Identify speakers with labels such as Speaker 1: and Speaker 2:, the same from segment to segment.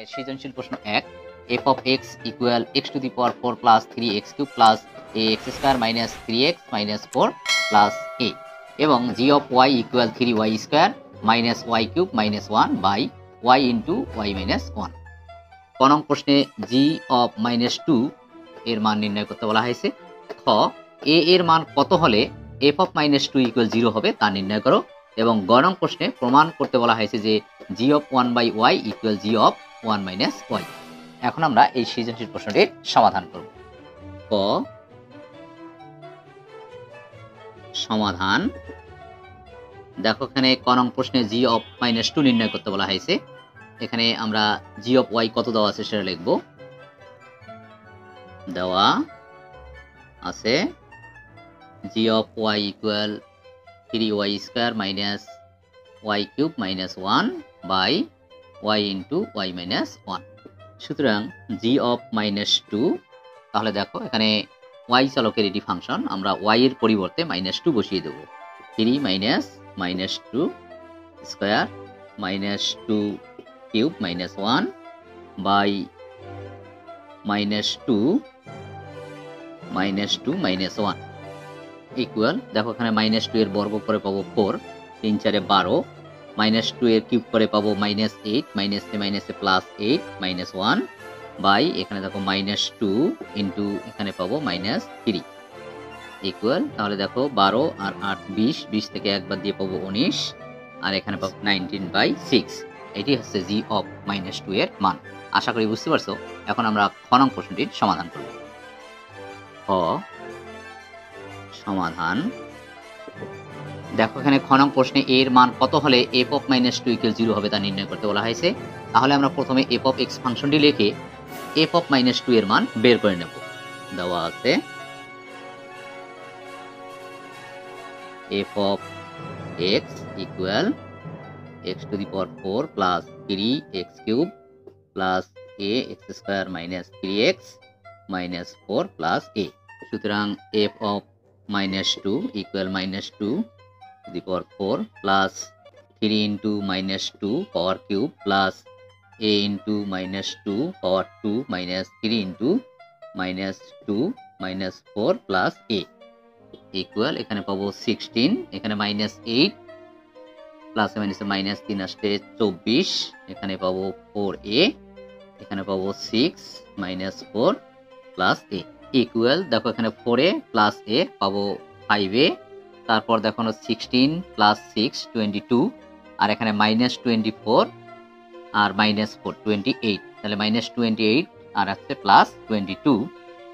Speaker 1: এখানে সৃজনশীল প্রশ্ন এক f of x equal x to the power four plus three x cube plus a x square minus three x minus four plus a এবং g of y equal three y square minus y cube minus one by y into y minus one ক প্রশ্নে G of minus two এর মান নির্ণয় করতে বলা হয়েছে। খ এ এর মান কত হলে f of minus two equal zero হবে তা নির্ণয় করো। এবং গ নং প্রশ্নে প্রমাণ করতে বলা হয়েছে যে g of one by y equal g of one minus y এখন আমরা এই সৃজনশীল প্রশ্নটির সমাধান করব। ক। সমাধান। দেখো এখানে ক নং প্রশ্নে জি অফ মাইনাস টু নির্ণয় করতে বলা হয়েছে। এখানে আমরা জি অফ ওয়াই কত দেওয়া আছে সেটা লিখব। দেওয়া আছে g of y equal three y square minus y cube minus one by y into y minus one সুতরাং জি অফ মাইনাস টু তাহলে দেখো এখানে ওয়াই চালকের এটি ফাংশন আমরা ওয়াই এর পরিবর্তে মাইনাস টু বসিয়ে দেবো। Three minus minus two square minus two cube minus one by minus two minus two minus one equal দেখো এখানে মাইনাস টু এর বর্গ করে পাবো ফোর তিন চারে বারো মাইনাস টু এর কিউব করে পাবো minus eight minus a minus a plus eight minus one by এখানে দেখো মাইনাস টু ইন্টু এখানে পাবো মাইনাস থ্রি ইকুয়াল তাহলে দেখো বারো আর আট বিশ বিশ থেকে একবার দিয়ে পাবো উনিশ আর এখানে পাবো নাইনটিন বাই সিক্স এটি হচ্ছে জি অফ মাইনাস টু এর মান। আশা করি বুঝতে পারছ? এখন আমরা খ নং প্রশ্নটির সমাধান করব। সমাধান দেখো, এখানে খ নং প্রশ্নে এর মান কত হলে f of minus two equal zero হবে তা নির্ণয় করতে বলা হয়েছে। তাহলে আমরা প্রথমে এফ অফ এক্স ফাংশনটি লিখে এফ অফ মাইনাস টু এর মান বের করে নেব। দেওয়া আছে f of x equal x to the power four plus three x cube plus a x square minus three x minus four plus a সুতরাং f of minus two equal minus two to the power four plus three into minus two power cube plus a into minus 2 power 2 minus 3 into minus 2 minus 4 plus a. Equal, এখানে পাবো 16 এখানে minus 8 plus minus minus 3 আসতে 24 এখানে পাবো 4a এখানে পাবো 6 minus 4 plus a. Equal দেখো এখানে 4a প্লাস a, পাবো 5a তারপর দেখো 16 প্লাস 6 22 আর এখানে মাইনাস 24 আর মাইনাস ফোর টোয়েন্টি এইট তাহলে মাইনাস টোয়েন্টি এইট আর আছে প্লাস টোয়েন্টি টু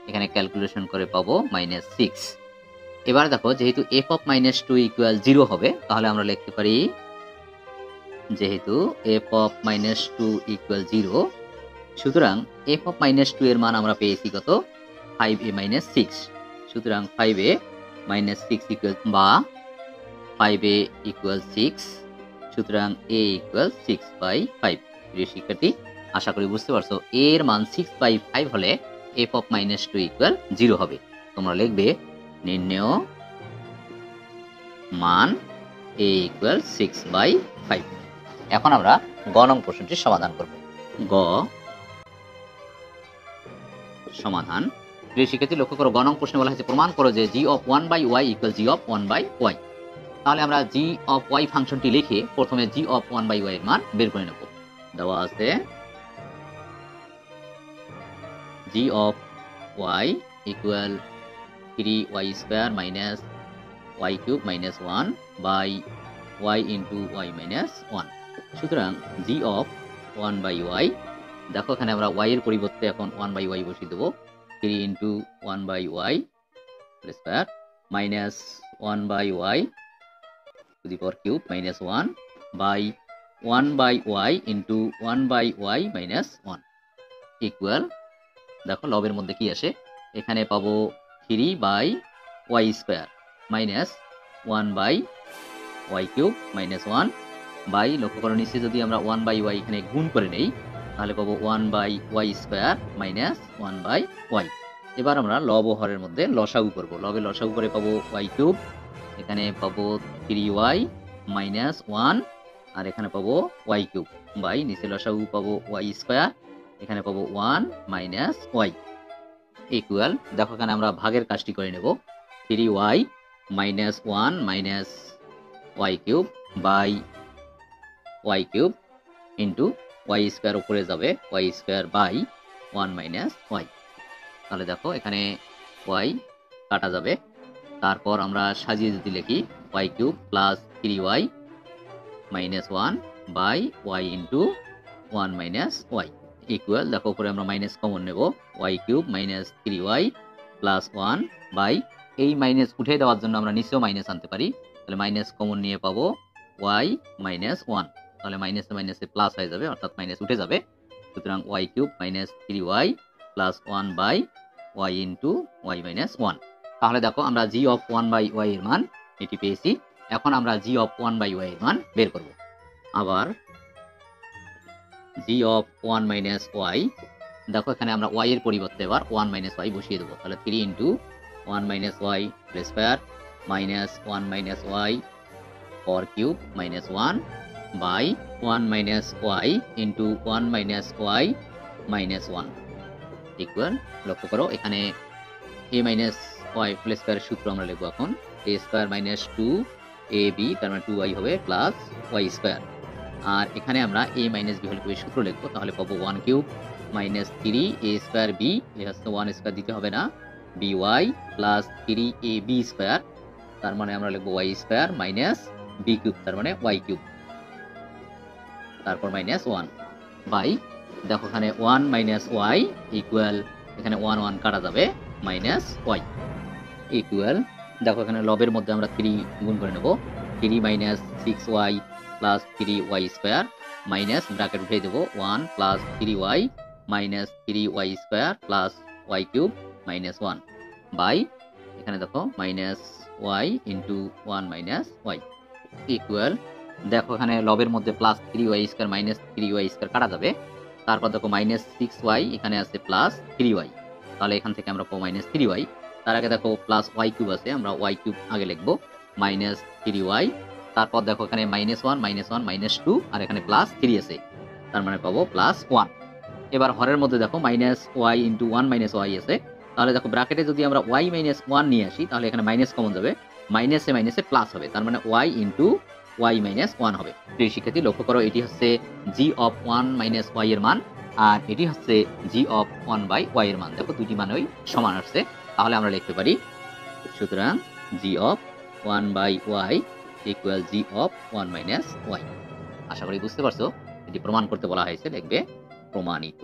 Speaker 1: এখানে ক্যালকুলেশন করে পাবো মাইনাস সিক্স এবার দেখো যেহেতু f of minus two equal zero হবে, তাহলে আমরা লিখতে পারি যেহেতু f of minus two equal zero সুতরাং এফ অফ মাইনাস টু এর মান আমরা পেয়েছি কত? ফাইভ এ মাইনাস সিক্স সুতরাং five a minus six equal বা ফাইভ এ ইকুয়াল সিক্স সুতরাং a equal six by five প্রিয় শিক্ষার্থী, আশা করি বুঝতে পারছ এর মান সিক্স বাই ফাইভ হলে f of minus two equal zero হবে। তোমরা লিখবে, নির্ণয় মান a equal six by five এখন আমরা গ নং প্রশ্নটির সমাধান করব। গ সমাধান প্রিয় শিক্ষার্থী লক্ষ্য করো গ নং প্রশ্নে বলা হয়েছে, প্রমাণ করো যে g of one by y equal g of one by y তাহলে আমরা জি অফ ওয়াই ফাংশনটি লিখে প্রথমে g of one by y এর মান বের করে নেব। দেওয়া আছে g of y equal three y square minus y cube minus one by y into y minus one সুতরাং g of one by y দেখো এখানে আমরা ওয়াই এর পরিবর্তে এখন ওয়ান বাই ওয়াই বসিয়ে দেবো। Three into one by y square minus one by y to the power cube minus 1 by 1 by y into 1 by y minus 1 equal, দেখো লবের মধ্যে কি আসে? এখানে পাবো 3 by y square minus one by y cube minus one by লক্ষ্য করো নিচে যদি আমরা ওয়ান বাই ওয়াই এখানে গুণ করে নেই তাহলে পাবো one by y square minus one by y এবার আমরা লব হরের মধ্যে লসাগু করব। লবে লসাগু করে পাবো ওয়াই কিউব এখানে পাবো থ্রি ওয়াই মাইনাস ওয়ান আর এখানে পাবো ওয়াই কিউব বাই নিচে লসাগু পাবো ওয়াই স্কোয়ার এখানে পাবো ওয়ান মাইনাস ওয়াই ইকুয়াল দেখো এখানে আমরা ভাগের কাজটি করে নেব। Three y minus one minus y cube by y cube into y square উপরে যাবে y square by one minus y তাহলে দেখো, এখানে ওয়াই কাটা যাবে। তারপর আমরা সাজিয়ে যদি লিখি y cube plus three y minus one by y into one minus y equal দেখো উপরে আমরা মাইনাস কমন নেব y cube minus three y plus one by এই মাইনাস উঠে দেওয়ার জন্য আমরা নিচেও মাইনাস আনতে পারি। তাহলে মাইনাস কমন নিয়ে পাবো ওয়াই মাইনাস ওয়ান তাহলে মাইনাসে মাইনাসে প্লাস হয়ে যাবে, অর্থাৎ মাইনাস উঠে যাবে। সুতরাং y cube minus three y plus one by y into y minus one তাহলে দেখো আমরা g of one by y এর মান এটি পেয়েছি। এখন আমরা g of one by y এর মান বের করব। আবার g of one minus y দেখো এখানে আমরা ওয়াই এর পরিবর্তে এবার ওয়ান মাইনাস ওয়াই বসিয়ে দেবো। তাহলে three into one minus y square minus one minus y for cube minus one by one minus y into one minus y minus one equal লক্ষ্য করো, এখানে এ মাইনাস ওয়াই হোল স্কোয়ারের সূত্র আমরা লিখব এখন। A square minus two a b তার মানে টু ওয়াই হবে প্লাস ওয়াই স্কোয়ার আর এখানে আমরা এ মাইনাস বি হল সূত্র লিখব, তাহলে পাবো one cube minus three a square b হচ্ছে ওয়ান স্কোয়ার দিতে হবে না। B y plus three a b square তার মানে আমরা লিখব y square minus b cube তার মানে ওয়াই কিউব তারপর মাইনাস ওয়ান বাই দেখো এখানে ওয়ান মাইনাস ওয়াই ইকুয়াল এখানে ওয়ান ওয়ান কাটা যাবে মাইনাস ওয়াই ইকুয়াল দেখো এখানে লবের মধ্যে আমরা থ্রি গুণ করে নেব। Three minus six y plus three y square minus bracket উঠিয়ে দেবো। One plus three y minus three y square plus y cube minus one by এখানে দেখো minus y into one minus y equal দেখো এখানে লবের মধ্যে plus three y square minus three y square কাটা যাবে। তারপর দেখো মাইনাস সিক্স ওয়াই এখানে আছে প্লাস থ্রি ওয়াই তাহলে এখান থেকে আমরা পাবো মাইনাস থ্রি ওয়াই তার আগে দেখো প্লাস ওয়াই কিউব আছে, আমরা ওয়াই কিউব আগে লিখব। মাইনাস থ্রি ওয়াই তারপর দেখো এখানে minus one minus one minus two আর এখানে প্লাস থ্রি আছে। তার মানে পাবো প্লাস ওয়ান এবার হরের মধ্যে দেখো minus y into one minus y আছে। তাহলে দেখো ব্র্যাকেটে যদি আমরা ওয়াই মাইনাস ওয়ান নিয়ে আসি, তাহলে এখানে মাইনাস কমন যাবে। মাইনাসে মাইনাসে প্লাস হবে। তার মানে y into y minus one হবে। প্রিয় শিক্ষার্থী, লক্ষ্য করো, এটি হচ্ছে g of one minus y এর মান, আর এটি হচ্ছে g of one by y এর মান। দেখো দুটি মানই সমান আসছে। তাহলে আমরা লিখতে পারি, সুতরাং g of one by y equal g of one minus y আশা করি বুঝতে পারছ, এটি প্রমাণ করতে বলা হয়েছে, লিখবে প্রমাণিত।